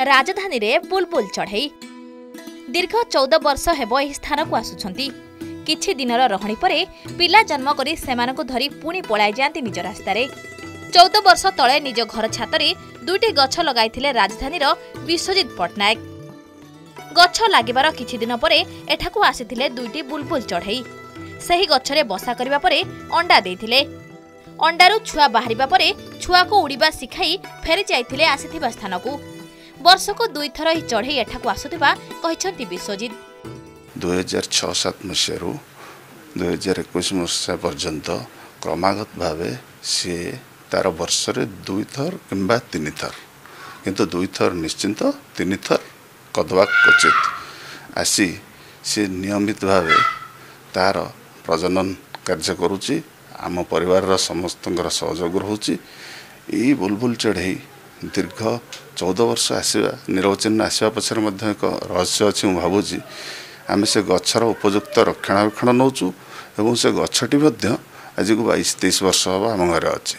ରାଜଧାନୀରେ ବୁଲବୁଲ ଚଢ଼େଇ। ଦୀର୍ଘ ଚଉଦ ବର୍ଷ ହେବ ଏହି ସ୍ଥାନକୁ ଆସୁଛନ୍ତି। କିଛି ଦିନର ରହଣି ପରେ ପିଲା ଜନ୍ମ କରି ସେମାନଙ୍କୁ ଧରି ପୁଣି ପଳାଇ ଯାଆନ୍ତି ନିଜ ରାସ୍ତାରେ। ଚଉଦ ବର୍ଷ ତଳେ ନିଜ ଘର ଛାତରେ ଦୁଇଟି ଗଛ ଲଗାଇଥିଲେ ରାଜଧାନୀର ବିଶ୍ୱଜିତ ପଟ୍ଟନାୟକ। ଗଛ ଲାଗିବାର କିଛି ଦିନ ପରେ ଏଠାକୁ ଆସିଥିଲେ ଦୁଇଟି ବୁଲବୁଲ ଚଢ଼େଇ। ସେହି ଗଛରେ ବସା କରିବା ପରେ ଅଣ୍ଡା ଦେଇଥିଲେ। ଅଣ୍ଡାରୁ ଛୁଆ ବାହାରିବା ପରେ ଛୁଆକୁ ଉଡ଼ିବା ଶିଖାଇ ଫେରି ଯାଇଥିଲେ ଆସିଥିବା ସ୍ଥାନକୁ। ବର୍ଷକୁ ଦୁଇଥର ଏହି ଚଢ଼େଇ ଏଠାକୁ ଆସୁଥିବା କହିଛନ୍ତି ବିଶ୍ୱଜିତ। ଦୁଇହଜାର ଛଅ ସାତ ମସିହାରୁ ଦୁଇହଜାର ଏକୋଇଶ ମସିହା ପର୍ଯ୍ୟନ୍ତ କ୍ରମାଗତ ଭାବେ ସିଏ ତାର ବର୍ଷରେ ଦୁଇଥର କିମ୍ବା ତିନିଥର। କିନ୍ତୁ ଦୁଇଥର ନିଶ୍ଚିନ୍ତ ତିନିଥର କଦବା କ୍ୱଚିତ। ଆସି ସିଏ ନିୟମିତ ଭାବେ ତାର ପ୍ରଜନନ କାର୍ଯ୍ୟ କରୁଛି ଆମ ପରିବାରର ସମସ୍ତଙ୍କର ସହଯୋଗ ରହୁଛି। ଏଇ ବୁଲବୁଲ ଚଢ଼େଇ ଦୀର୍ଘ ଚଉଦ ବର୍ଷ ଆସିବା ନିରବଚ୍ଛିନ୍ନ ଆସିବା ପଛରେ ମଧ୍ୟ ଏକ ରହସ୍ୟ ଅଛି ମୁଁ ଭାବୁଛି। ଆମେ ସେ ଗଛର ଉପଯୁକ୍ତ ରକ୍ଷଣାବେକ୍ଷଣ ନେଉଛୁ ଏବଂ ସେ ଗଛଟି ମଧ୍ୟ ଆଜିକୁ ବାଇଶ ତେଇଶ ବର୍ଷ ହେବ ଆମ ଘରେ ଅଛି।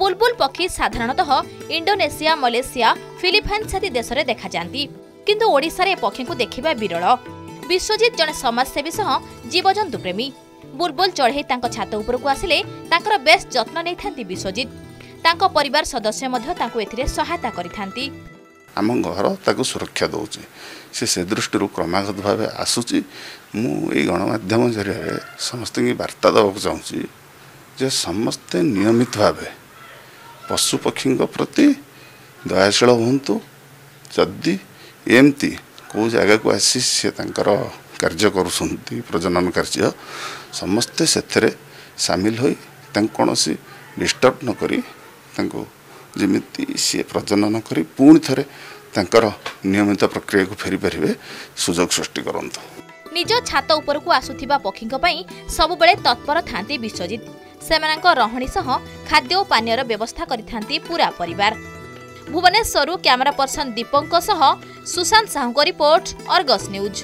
ବୁଲବୁଲ ପକ୍ଷୀ ସାଧାରଣତଃ ଇଣ୍ଡୋନେସିଆ ମଲେସିଆ ଫିଲିପାଇନ୍ସ ଆଦି ଦେଶରେ ଦେଖାଯାନ୍ତି କିନ୍ତୁ ଓଡ଼ିଶାରେ ଏ ପକ୍ଷୀଙ୍କୁ ଦେଖିବା ବିରଳ। ବିଶ୍ୱଜିତ ଜଣେ ସମାଜସେବୀ ସହ ଜୀବଜନ୍ତୁ ପ୍ରେମୀ ବୁଲବୁଲ ଚଢ଼େଇ ତାଙ୍କ ଛାତ ଉପରକୁ ଆସିଲେ ତାଙ୍କର ବେଶ୍ ଯତ୍ନ ନେଇଥାନ୍ତି ବିଶ୍ୱଜିତ। ତାଙ୍କ ପରିବାର ସଦସ୍ୟ ମଧ୍ୟ ତାଙ୍କୁ ଏଥିରେ ସହାୟତା କରିଥାନ୍ତି। ଆମ ଘର ତାକୁ ସୁରକ୍ଷା ଦେଉଛି। ସେ ସେ ଦୃଷ୍ଟିରୁ କ୍ରମାଗତ ଭାବେ ଆସୁଛି। ମୁଁ ଏଇ ଗଣମାଧ୍ୟମ ଜରିଆରେ ସମସ୍ତଙ୍କୁ ବାର୍ତ୍ତା ଦେବାକୁ ଚାହୁଁଛି ଯେ ସମସ୍ତେ ନିୟମିତ ଭାବେ ପଶୁପକ୍ଷୀଙ୍କ ପ୍ରତି ଦୟାଶୀଳ ହୁଅନ୍ତୁ। ଯଦି ଏମିତି କେଉଁ ଜାଗାକୁ ଆସି ସେ ତାଙ୍କର କାର୍ଯ୍ୟ କରୁଛନ୍ତି ପ୍ରଜନନ କାର୍ଯ୍ୟ ସମସ୍ତେ ସେଥିରେ ସାମିଲ ହୋଇ ତାଙ୍କୁ କୌଣସି ଡିଷ୍ଟର୍ବ ନ କରି ତାଙ୍କୁ ଯେମିତି ସିଏ ପ୍ରଜନନ କରି ପୁଣି ଥରେ ତାଙ୍କର ନିୟମିତ ପ୍ରକ୍ରିୟାକୁ ଫେରିପାରିବେ ସୁଯୋଗ ସୃଷ୍ଟି କରନ୍ତୁ। ନିଜ ଛାତ ଉପରକୁ ଆସୁଥିବା ପକ୍ଷୀଙ୍କ ପାଇଁ ସବୁବେଳେ ତତ୍ପର ଥାନ୍ତି ବିଶ୍ୱଜିତ। ସେମାନଙ୍କ ରହଣି ସହ ଖାଦ୍ୟ ଓ ପାନୀୟର ବ୍ୟବସ୍ଥା କରିଥାନ୍ତି ପୁରା ପରିବାର। ଭୁବନେଶ୍ୱରରୁ କ୍ୟାମେରା ପର୍ସନ ଦୀପଙ୍କ ସହ ସୁଶାନ୍ତ ସାହୁଙ୍କ ରିପୋର୍ଟ ଅର୍ଗସ୍ ନ୍ୟୁଜ୍।